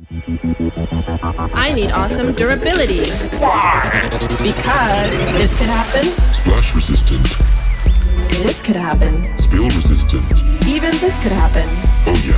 I need awesome durability. Because this could happen. Splash resistant. This could happen. Spill resistant. Even this could happen. Oh yeah,